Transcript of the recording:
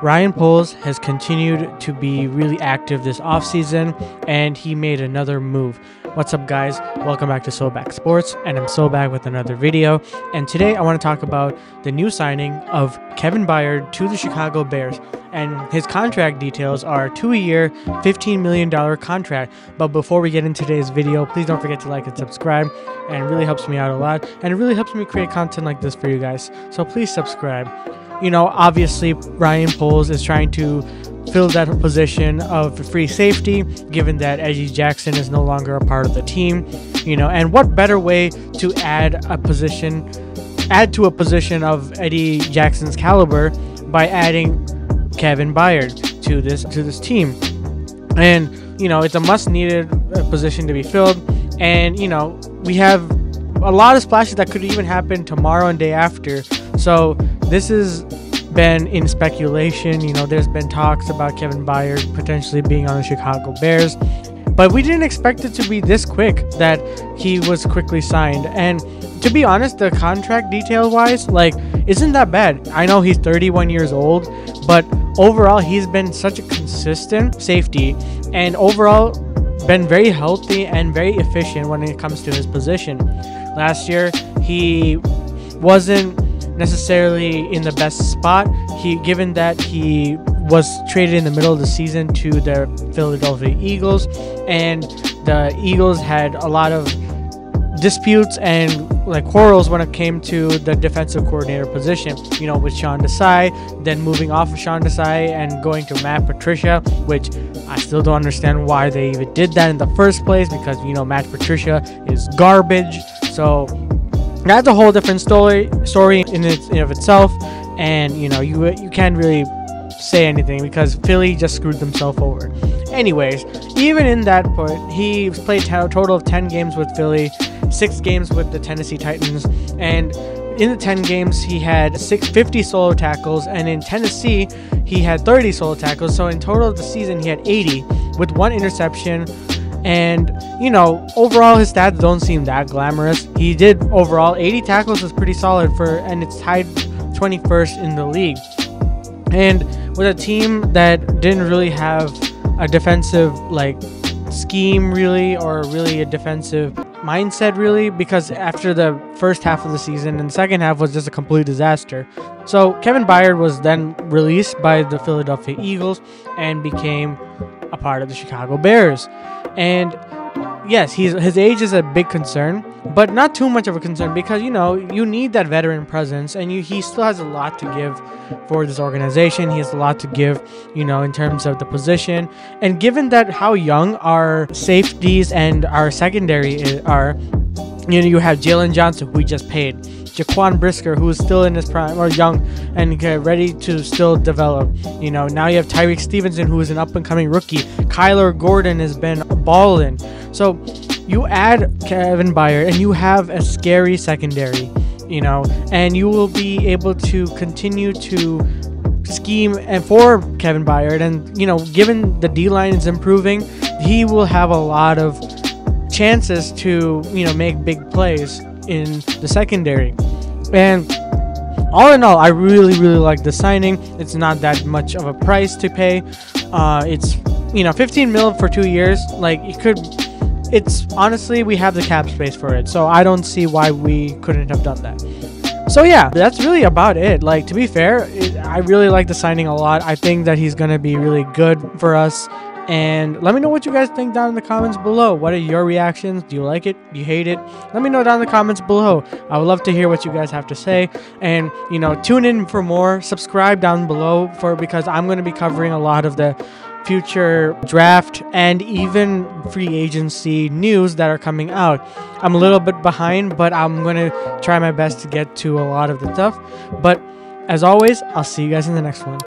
Ryan Poles has continued to be really active this offseason and he made another move. What's up, guys? Welcome back to Soback Sports, and I'm Soback with another video. And today I want to talk about the new signing of Kevin Byard to the Chicago Bears. And his contract details are two year, $15 million contract. But before we get into today's video, please don't forget to like and subscribe. And it really helps me out a lot. And it really helps me create content like this for you guys. So please subscribe you know, obviously Ryan Poles is trying to fill that position of free safety, given that Eddie Jackson is no longer a part of the team. You know, and what better way to add a position, add to a position of Eddie Jackson's caliber by adding Kevin Byard to this to this team, and you know it's a must-needed uh, position to be filled, and you know we have a lot of splashes that could even happen tomorrow and day after. So this has been in speculation. You know, there's been talks about Kevin Byard potentially being on the Chicago Bears, but we didn't expect it to be this quick that he was quickly signed. And to be honest, the contract detail wise, like, isn't that bad. I know he's 31 years old, but overall, he's been such a consistent safety and overall been very healthy and very efficient when it comes to his position. Last year, he wasn't necessarily in the best spot. He, given that he was traded in the middle of the season to the Philadelphia Eagles, and the Eagles had a lot of disputes and like quarrels when it came to the defensive coordinator position. You know, with Sean Desai, then moving off of Sean Desai and going to Matt Patricia, which I still don't understand why they even did that in the first place because you know Matt Patricia is garbage. So that's a whole different story story in, its, in of itself and you know you you can't really say anything because Philly just screwed themselves over. Anyways, even in that point, he played a total of 10 games with Philly, 6 games with the Tennessee Titans, and in the 10 games, he had 650 solo tackles, and in Tennessee, he had 30 solo tackles. So in total of the season, he had 80 with one interception, and, you know, overall his stats don't seem that glamorous. He did overall 80 tackles is pretty solid for and it's tied 21st in the league. And with a team that didn't really have a defensive like scheme really or really a defensive mindset really because after the first half of the season and the second half was just a complete disaster. So Kevin Byard was then released by the Philadelphia Eagles and became a part of the Chicago Bears. And yes, he's, his age is a big concern, but not too much of a concern because you know you need that veteran presence, and you, he still has a lot to give for this organization. He has a lot to give, you know, in terms of the position. And given that how young our safeties and our secondary are, you know, you have Jaylon Johnson, who we just paid. Jaquan Brisker, who is still in his prime or young and ready to still develop. You know, now you have Tyrique Stevenson, who is an up and coming rookie. Kyler Gordon has been balling. So you add Kevin Byard and you have a scary secondary, you know, and you will be able to continue to scheme and for Kevin Byard. And, you know, given the D line is improving, he will have a lot of chances to, you know, make big plays in the secondary. And all in all, I really, really like the signing. It's not that much of a price to pay. Uh, it's you know 15 mil for two years. Like it could. It's honestly we have the cap space for it, so I don't see why we couldn't have done that. So yeah, that's really about it. Like to be fair, it, I really like the signing a lot. I think that he's gonna be really good for us. And let me know what you guys think down in the comments below. What are your reactions? Do you like it? Do you hate it? Let me know down in the comments below. I would love to hear what you guys have to say. And, you know, tune in for more. Subscribe down below for because I'm going to be covering a lot of the future draft and even free agency news that are coming out. I'm a little bit behind, but I'm going to try my best to get to a lot of the stuff. But as always, I'll see you guys in the next one.